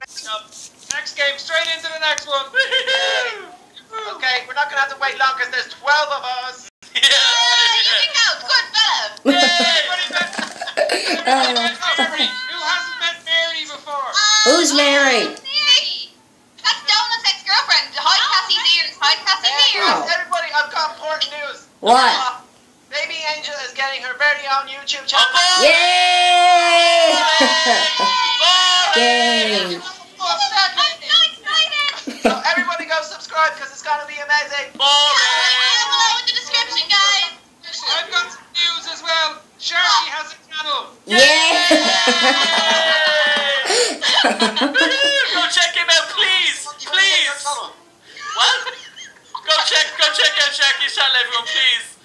Next game, straight into the next one. Okay, we're not gonna have to wait long because there's 12 of us. Yeah, you can go. Good fella. Everybody met, everybody met Mary. Who hasn't met Mary before? Who's Mary? Mary. That's Donut's ex-girlfriend. Hide Cassie's ears. Hide Cassie's Hey, ears. Oh. everybody, I've got important news. What? Uh, Baby Angel is getting her very own YouTube channel. Yay! Yay! I'm so excited. So everybody go subscribe because it's gonna be amazing. Down below in the description, guys. I've got some news as well. Sharky has a channel. Yeah! go check him out, please, please. What? Go check, go check out Sharky's channel, everyone, please.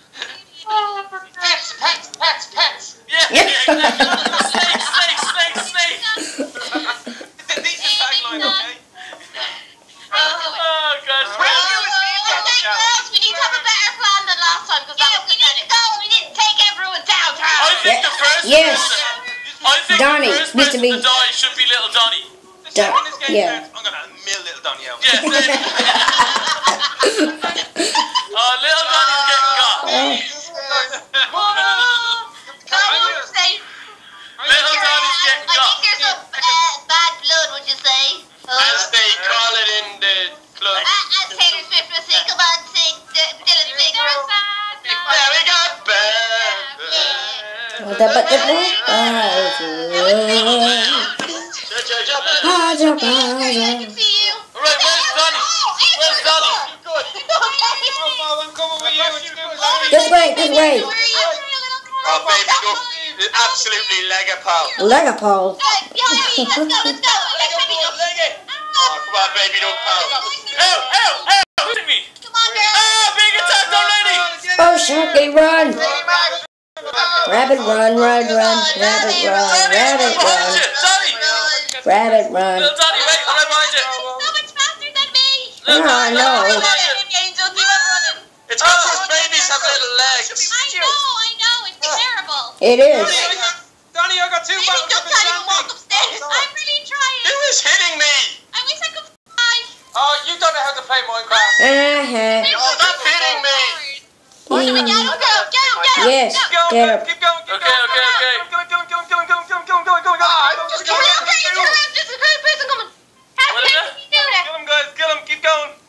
yes. Donnie, Mr. to Die should be little Donnie. Yeah. I'm gonna mill little Donnie out. Yeah, But that, but that, I jump, I jump. Alright, where's Donnie? Where's Donnie? This way, this way. Oh, baby, go. It's absolutely Legapole. it, Legapole, Oh, come on, baby, don't pout. help, help! ow! Look at me! Come on, girl! Oh, big attack already! Oh, Sharky, run! Baby Max. Rabbit, run, run, run. Rabbit, run. Rabbit, run. Rabbit, run. Little Donnie, wait, right behind you! So much faster than me. No, I know. right behind you! Angel, keep on running. It's because babies have little legs. I know, I know, it's terrible. It is. Donnie, I got two Maybe bottles just of can't walk champagne. upstairs. I'm really trying. Who is hitting me? I wish I could fly. Oh, you don't know how to play Minecraft. Uh-huh. Oh, stop hitting me. What do we get? Yes. Keep going, keep going, keep going. Okay, okay, okay. Kill him, kill him, kill him, kill him, kill him, kill him, kill him, kill him. Ah, just kill him.